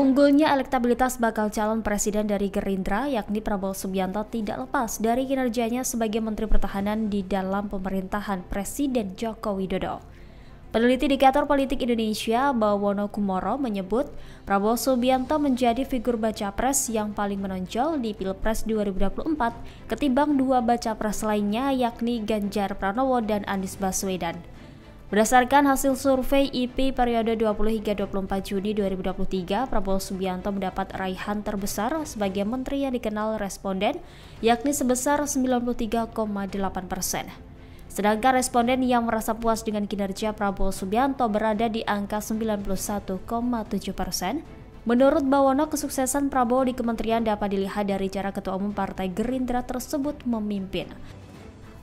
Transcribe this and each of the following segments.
Unggulnya elektabilitas bakal calon presiden dari Gerindra, yakni Prabowo Subianto tidak lepas dari kinerjanya sebagai Menteri Pertahanan di dalam pemerintahan Presiden Joko Widodo. Peneliti indikator politik Indonesia Bawono Kumoro menyebut Prabowo Subianto menjadi figur baca pres yang paling menonjol di Pilpres 2024 ketimbang dua baca pres lainnya yakni Ganjar Pranowo dan Anies Baswedan. Berdasarkan hasil survei IP periode 20 hingga 24 Juni 2023, Prabowo Subianto mendapat raihan terbesar sebagai menteri yang dikenal responden, yakni sebesar 93,8 persen. Sedangkan responden yang merasa puas dengan kinerja Prabowo Subianto berada di angka 91,7 persen. Menurut Bawono, kesuksesan Prabowo di kementerian dapat dilihat dari cara Ketua Umum Partai Gerindra tersebut memimpin.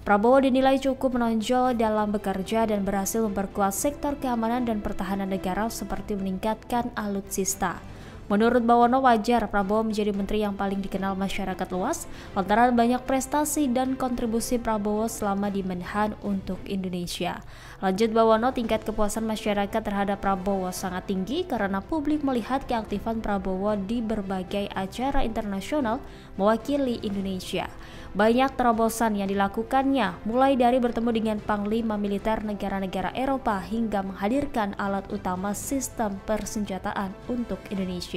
Prabowo dinilai cukup menonjol dalam bekerja dan berhasil memperkuat sektor keamanan dan pertahanan negara seperti meningkatkan alutsista. Menurut Bawono wajar Prabowo menjadi menteri yang paling dikenal masyarakat luas lantaran banyak prestasi dan kontribusi Prabowo selama di Menhan untuk Indonesia. Lanjut Bawono, tingkat kepuasan masyarakat terhadap Prabowo sangat tinggi karena publik melihat keaktifan Prabowo di berbagai acara internasional mewakili Indonesia. Banyak terobosan yang dilakukannya, mulai dari bertemu dengan panglima militer negara-negara Eropa hingga menghadirkan alat utama sistem persenjataan untuk Indonesia.